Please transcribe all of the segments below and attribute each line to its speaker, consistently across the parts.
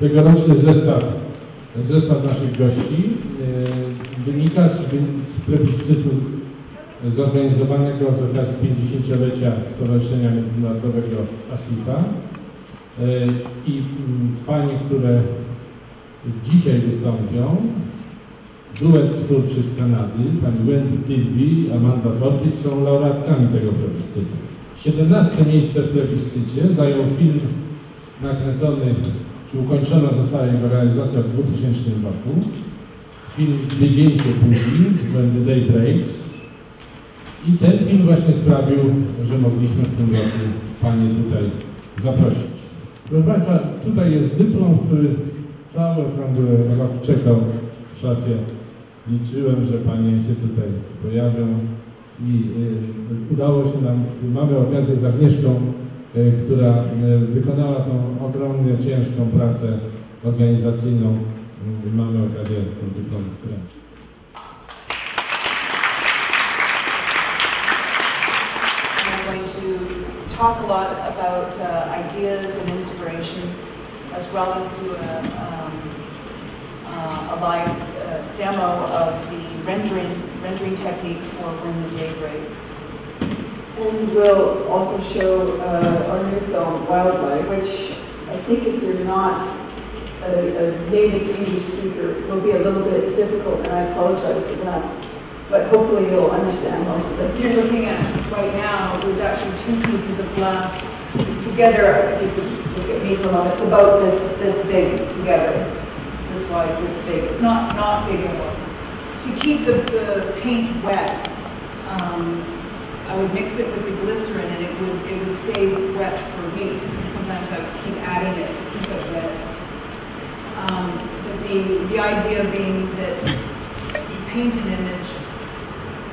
Speaker 1: Tegoroczny zestaw, zestaw naszych gości e, wynika z, z plebiscytu zorganizowanego z okazji 50-lecia Stowarzyszenia Międzynarodowego ASIFA. E, I mm, panie, które dzisiaj wystąpią, duet twórczy z Kanady, pani Wendy Tilby i Amanda Forbis są laureatkami tego plebiscytu. 17 miejsce w plebiscycie zajął film nakręcony, czy ukończona została jego realizacja w 2000 roku. Film Wygięcie później, When the Day Breaks. I ten film właśnie sprawił, że mogliśmy w tym roku Panie tutaj zaprosić. Proszę Państwa, tutaj jest dyplom, który cały okrągły rok czekał w szafie. Liczyłem, że Panie się tutaj pojawią i y, udało się nam, mamy okazję z Agnieszką, y, która y, wykonała tą ogromnie ciężką pracę organizacyjną. Y, mamy okazję ten dyplom wręczyć.
Speaker 2: talk a lot about uh, ideas and inspiration, as well as do a, um, uh, a live uh, demo of the rendering rendering technique for When the Day Breaks.
Speaker 3: And we'll also show uh, our new film, Wild Life, which I think if you're not a, a native English speaker, it will be a little bit difficult, and I apologize for that but hopefully you'll understand most of it.
Speaker 2: You're looking at right now, there's actually two pieces of glass together. If you could look at me for a moment. It's about this this big together, this wide, this big. It's not not big enough. To keep the, the paint wet, um, I would mix it with the glycerin, and it would it would stay wet for weeks. Would keep adding it to keep it wet. Um, the the idea being that you paint an image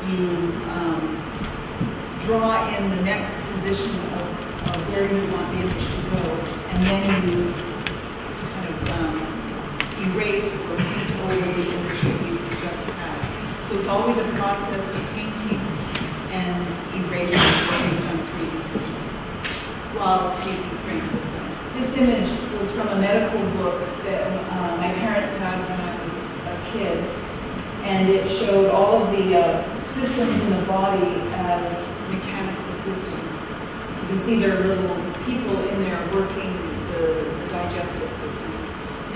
Speaker 2: you um, draw in the next position of, of, where you want the image to go, and then you kind of um, erase or paint over the image that you just had. So it's always a process of painting and erasing what you've done previously while taking frames. This image was from a medical book that uh, my parents had when I was a kid, and it showed all of the uh, systems in the body as mechanical systems. You can see there are little people in there working the, the digestive system.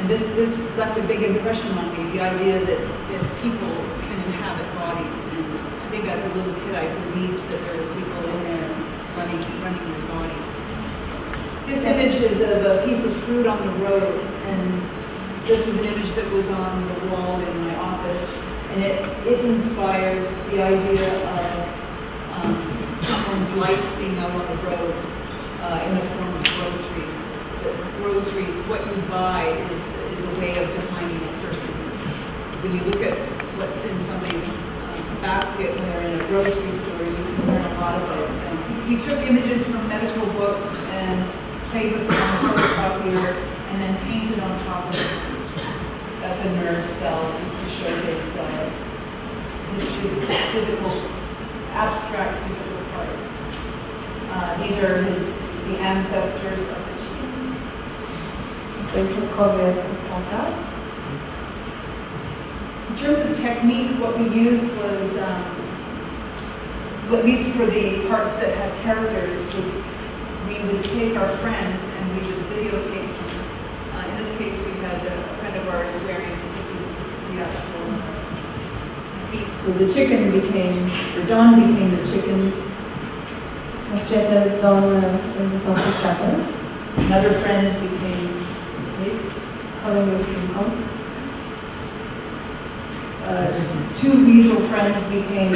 Speaker 2: And this, this left a big impression on me, the idea that, that people can inhabit bodies. And I think as a little kid I believed that there were people in there running, running their body. This image is of a piece of fruit on the road, and this was an image that was on the wall in my office and it, it inspired the idea of um, someone's life being out on the road uh, in the form of groceries. That groceries, what you buy is, is a way of defining a person. When you look at what's in somebody's um, basket when they're in a grocery store, you can learn a lot about them. He took images from medical books and them on a photocopier and then painted on top of it. That's a nerve cell, just to show his, uh, his physical, physical, abstract physical parts. Uh, these are his the ancestors of the chief. In terms of technique, what we used was, um, at least for the parts that had characters, was we would take our friends and we would videotape them. Uh, in this case, we had a friend of ours wearing this theatrical. so the chicken became, or Don became the chicken.
Speaker 4: Kurczakiem.
Speaker 2: Another friend became
Speaker 4: świnką.
Speaker 2: Uh, two weasel friends became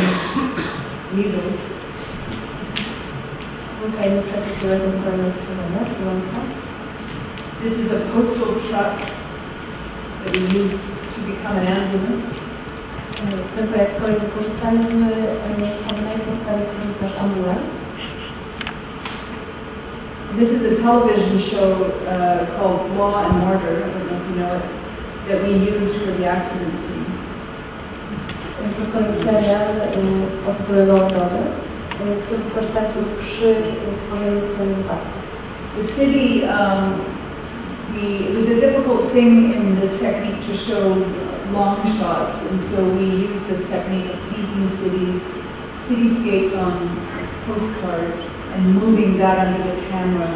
Speaker 2: weasels.
Speaker 4: Dwójka innych przyjaciół są kolejne
Speaker 2: This is a postal truck that we used to become an ambulance.
Speaker 4: Tylko jest z kolei wykorzystaliśmy na ich podstawie nasz ambulans.
Speaker 2: This is a television show uh, called Law and Order, I don't know if you know it, that we used for the accident scene.
Speaker 4: To kolei serial o tytule Law and Order, który wykorzystaliśmy przy tworzeniu sceny wypadku.
Speaker 2: The city, um, we, it was a difficult thing in this technique to show long shots, and so we used this technique of painting cities, cityscapes on postcards, and moving that under the camera.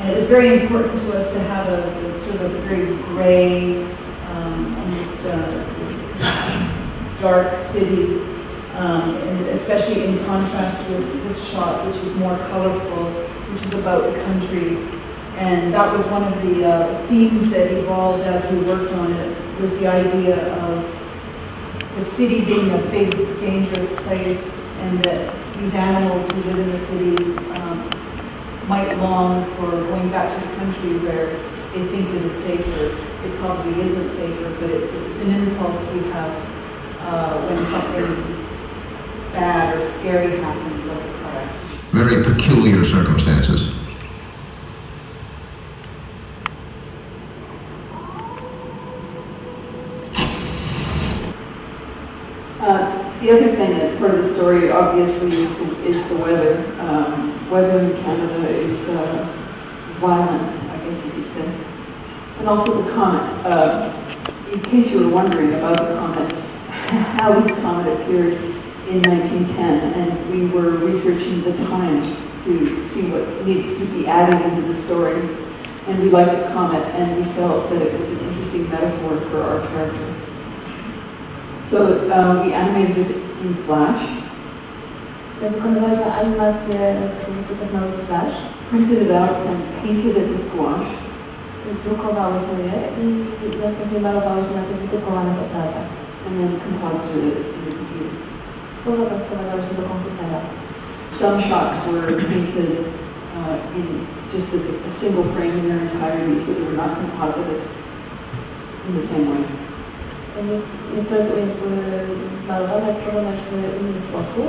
Speaker 2: And it was very important to us to have a, a sort of a very gray, um, almost uh, dark city, um, and especially in contrast with this shot, which is more colorful, which is about the country. And that was one of the uh, themes that evolved as we worked on it, was the idea of the city being a big, dangerous place, and that these animals who live in the city um, might long for going back to the country where they think it is safer. It probably isn't safer, but it's, it's an impulse we have uh, when something bad or scary happens, like a car accident.
Speaker 5: Very peculiar circumstances.
Speaker 3: Uh, the other thing that's part of the story, obviously, is the, is the weather. Um, weather in Canada is uh, violent, I guess you could say. And also the comet. Uh, in case you were wondering about the comet, Halley's Comet appeared in 1910, and we were researching the times to see what needed to be added into the story. And we liked the comet, and we felt that it was an interesting metaphor for our character. So uh, we animated it in Flash,
Speaker 4: Wykonywaliśmy animację przy użyciu technologii Flash,
Speaker 3: printed it out, and painted it with gouache.
Speaker 4: drukowałyśmy je i następnie malowałyśmy na tych obrazach.
Speaker 3: and then composited it in the computer.
Speaker 4: Z powrotem wprowadzaliśmy do komputera.
Speaker 3: Some shots were painted uh, in just as a, a single frame in their entirety, so they were not composited in the same way.
Speaker 4: Nie- Niektóre z ujęć były malowane, tworzone w inny sposób.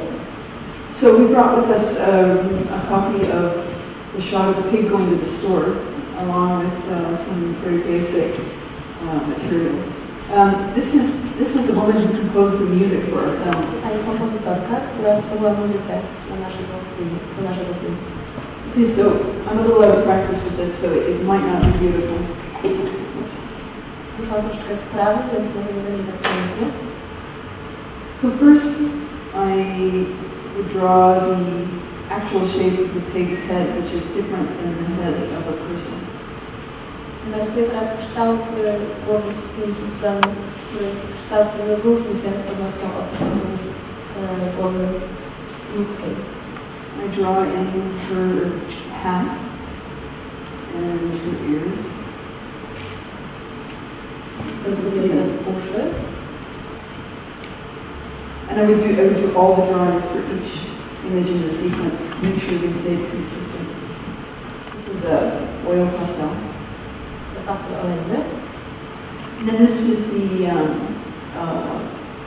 Speaker 3: So we brought with us um, a copy of the shot of the pig going to the store, along with uh, some very basic uh, materials. Um, this is this is the woman who composed the music for our film.
Speaker 4: Pani kompozytorka, która stworzyła muzykę do naszego filmu. Do naszego filmu.
Speaker 3: Okay, so I'm a little out of practice with this, so it, it might not be beautiful.
Speaker 4: Mam troszeczkę sprawy, więc może nie będzie tak pięknie.
Speaker 3: So first, I would draw the actual shape of the pig's head, which is different than the head of a person.
Speaker 4: Narysuję teraz kształt głowy świnki, której kształt różni się z pewnością od kształtu głowy ludzkiej.
Speaker 3: I draw in her hat uh, and her ears.
Speaker 4: Rysuję teraz uszy.
Speaker 3: And I would do I would do all the drawings for each image in the sequence to make sure they stayed consistent. This is a oil pastel.
Speaker 4: Olejny.
Speaker 3: And then this is the um, uh,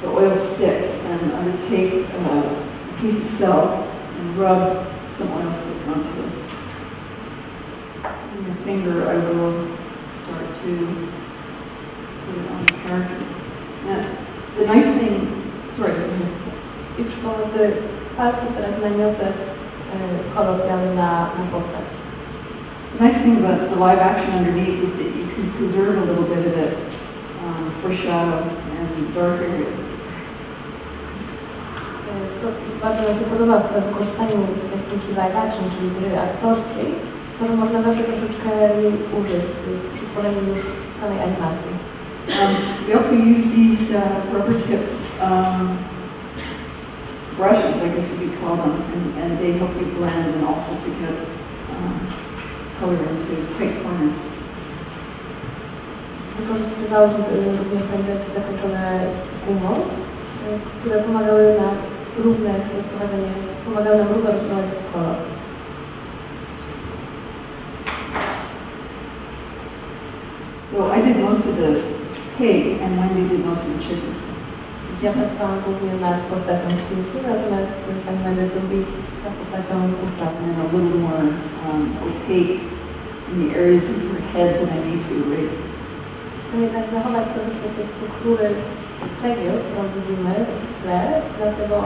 Speaker 3: the oil stick, and I would take uh, a piece of cell and rub some oil stick onto it. In the finger, I will start to put it on the character. Now, the nice thing, sorry.
Speaker 4: I przy pomocy palców teraz naniosę kolor biały na, na postać.
Speaker 3: The nice thing about the live action underneath is that you can preserve a little bit of it um, for shadow and dark areas.
Speaker 4: Co bardzo mi się podoba w wykorzystaniu techniki live action, czyli gry aktorskiej, to, że można zawsze troszeczkę jej użyć przy tworzeniu już samej animacji.
Speaker 3: Um, we also use these uh, rubber tipped um, brushes, I guess you could call them, and, and they help you blend and also to get um, color into tight corners.
Speaker 4: Wykorzystywałyśmy również pędzelki zakończone gumą, które pomagały na równe rozprowadzenie, pomagały nam równo rozprowadzać kolor.
Speaker 3: So I did most of the pig, and Wendy did most of the chicken.
Speaker 4: Ja pracowałam głównie nad postacią świnki, natomiast pani Wendy robi nad postacią kurczaka.
Speaker 3: and a little more um, opaque in the areas of her head that I need to erase.
Speaker 4: Chcę jednak zachować troszeczkę z tej struktury cegieł, którą widzimy w tle, dlatego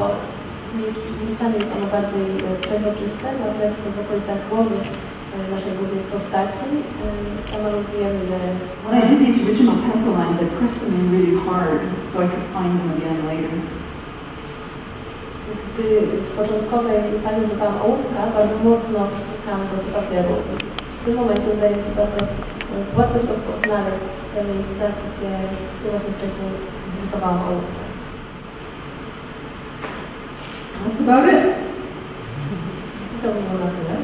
Speaker 4: miejscami jest ono bardziej przezroczyste, natomiast w okolicach głowy naszej głównej postaci. Zamalowujemy je
Speaker 3: When I did these original pencil lines, I pressed them in really hard so I could find them again later.
Speaker 4: Gdy w początkowej fazie dodałam ołówka, bardzo mocno przyciskałam do tego papieru. W tym momencie udaje mi się bardzo e, w łatwy sposób odnaleźć te miejsca, gdzie, gdzie właśnie wcześniej rysowałam ołówkiem.
Speaker 3: That's about it.
Speaker 4: I to by było na tyle.